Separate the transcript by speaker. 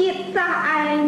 Speaker 1: ជាតិសាសឯង